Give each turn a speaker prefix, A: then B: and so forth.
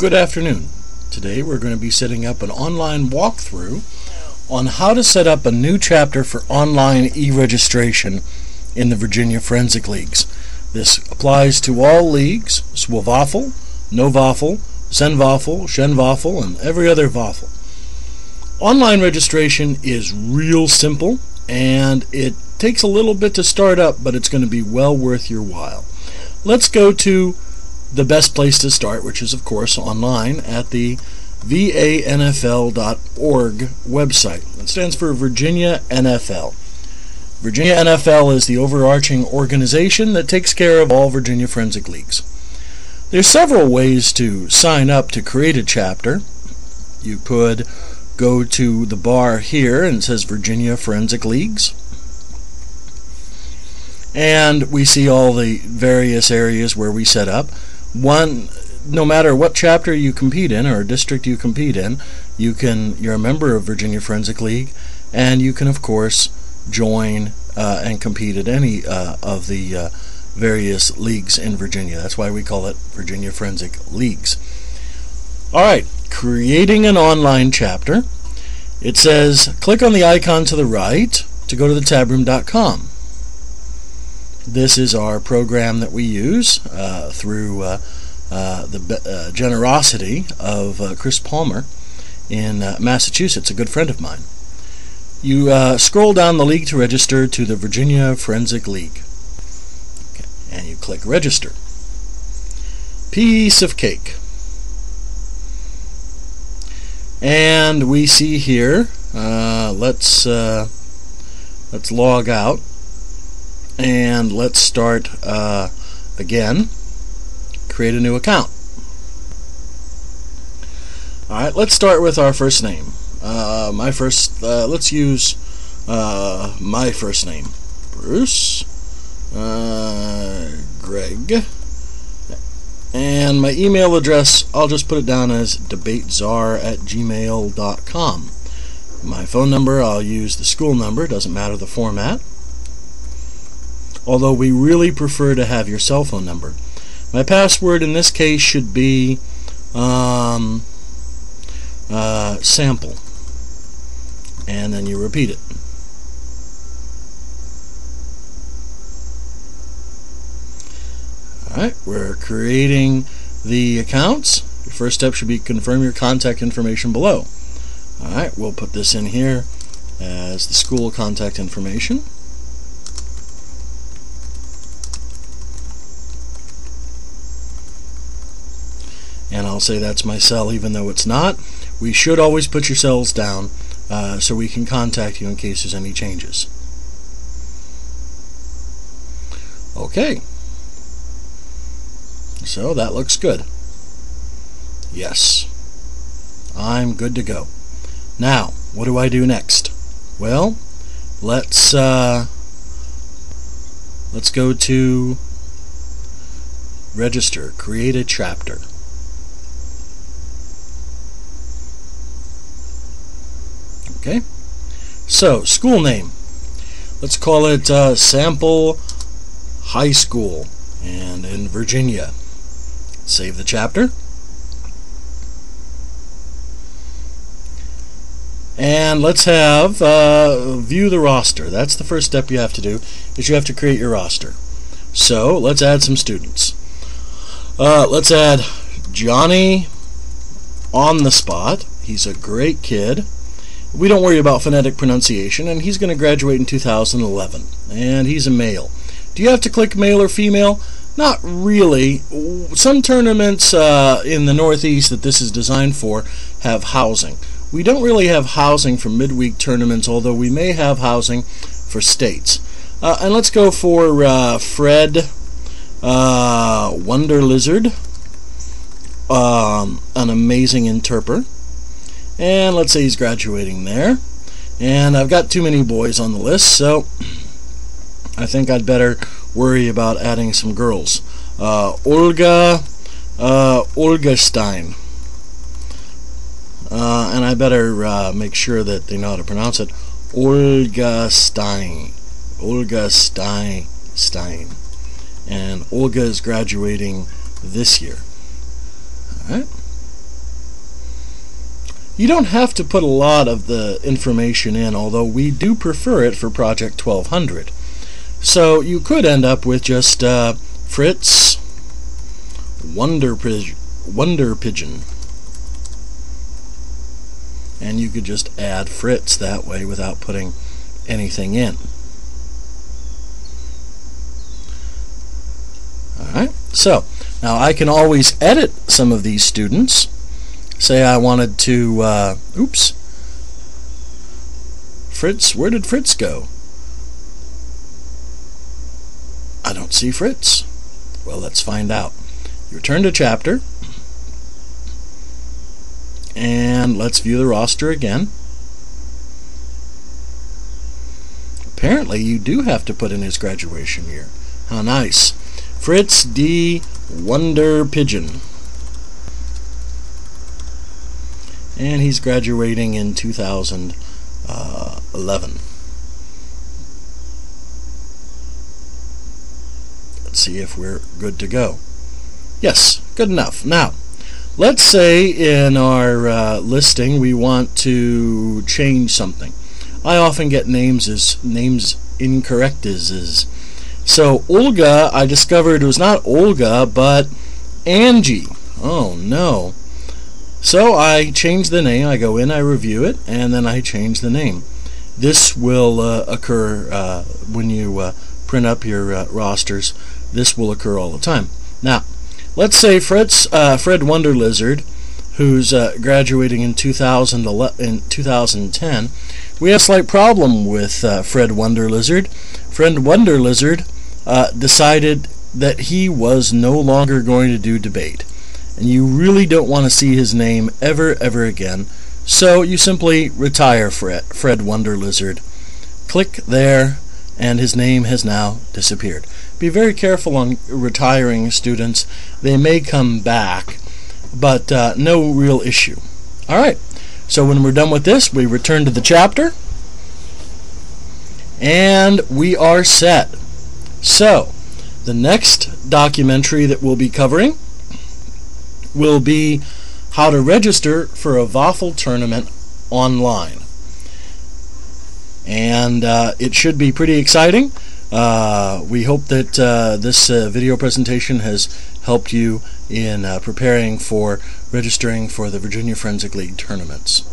A: Good afternoon. Today we're going to be setting up an online walkthrough on how to set up a new chapter for online e-registration in the Virginia Forensic Leagues. This applies to all leagues, SWOVAFL, NOVAFL, ZENVAFL, SHENVAFL, and every other VAFL. Online registration is real simple and it takes a little bit to start up, but it's going to be well worth your while. Let's go to the best place to start, which is, of course, online at the vanfl.org website. It stands for Virginia NFL. Virginia NFL is the overarching organization that takes care of all Virginia Forensic Leagues. There's several ways to sign up to create a chapter. You could go to the bar here and it says Virginia Forensic Leagues. And we see all the various areas where we set up one no matter what chapter you compete in or district you compete in, you can you're a member of Virginia Forensic League, and you can of course join uh, and compete at any uh, of the uh, various leagues in Virginia. That's why we call it Virginia Forensic Leagues. All right, creating an online chapter. It says click on the icon to the right to go to the tabroom.com. This is our program that we use uh, through uh, uh, the uh, generosity of uh, Chris Palmer in Massachusetts, a good friend of mine. You scroll down the league to register to the Virginia Forensic League. Okay. And you click register. Piece of cake. And we see here, let's let's log out and let's start uh, again. Create a new account. Alright let's start with our first name. Uh, my first uh, let's use uh, my first name. Bruce uh, Greg. And my email address I'll just put it down as debatezar at gmail.com my phone number I'll use the school number doesn't matter the format although we really prefer to have your cell phone number. My password in this case should be um, uh, sample, and then you repeat it. Alright, we're creating the accounts. Your first step should be confirm your contact information below. Alright, we'll put this in here as the school contact information. I'll say that's my cell even though it's not. We should always put your cells down uh, so we can contact you in case there's any changes. Okay. So that looks good. Yes. I'm good to go. Now, what do I do next? Well, let's uh, let's go to register, create a chapter. Okay? So, school name. Let's call it uh, Sample High School and in Virginia. Save the chapter. And let's have uh, view the roster. That's the first step you have to do, is you have to create your roster. So let's add some students. Uh, let's add Johnny on the spot. He's a great kid we don't worry about phonetic pronunciation, and he's going to graduate in 2011. And he's a male. Do you have to click male or female? Not really. Some tournaments uh, in the Northeast that this is designed for have housing. We don't really have housing for midweek tournaments, although we may have housing for states. Uh, and let's go for uh, Fred uh, Wonder Lizard, um, an amazing interpreter. And let's say he's graduating there. And I've got too many boys on the list, so I think I'd better worry about adding some girls. Uh, Olga, uh, Olga Stein. Uh, and I better uh, make sure that they know how to pronounce it. Olga Stein. Olga Stein. Stein. And Olga is graduating this year. All right. You don't have to put a lot of the information in, although we do prefer it for Project 1200. So you could end up with just uh, Fritz Wonder, Wonder Pigeon. And you could just add Fritz that way without putting anything in. Alright, so now I can always edit some of these students say I wanted to, uh, oops, Fritz, where did Fritz go? I don't see Fritz. Well, let's find out. You return to chapter, and let's view the roster again. Apparently, you do have to put in his graduation year. How nice. Fritz D. Wonder Pigeon. And he's graduating in 2011. Let's see if we're good to go. Yes, good enough. Now, let's say in our uh, listing we want to change something. I often get names as names incorrect as is. So Olga, I discovered it was not Olga, but Angie. Oh no. So I change the name, I go in, I review it, and then I change the name. This will uh, occur uh, when you uh, print up your uh, rosters. This will occur all the time. Now, let's say Fred's, uh, Fred Wonder Lizard, who's uh, graduating in, 2011, in 2010, we have a slight problem with Fred Wonder Lizard. Fred Wonder Lizard decided that he was no longer going to do debate and you really don't want to see his name ever, ever again. So you simply retire Fred, Fred Wonder Lizard. Click there, and his name has now disappeared. Be very careful on retiring students. They may come back, but uh, no real issue. All right, so when we're done with this, we return to the chapter, and we are set. So, the next documentary that we'll be covering will be how to register for a Waffle tournament online. And uh, it should be pretty exciting. Uh, we hope that uh, this uh, video presentation has helped you in uh, preparing for registering for the Virginia Forensic League tournaments.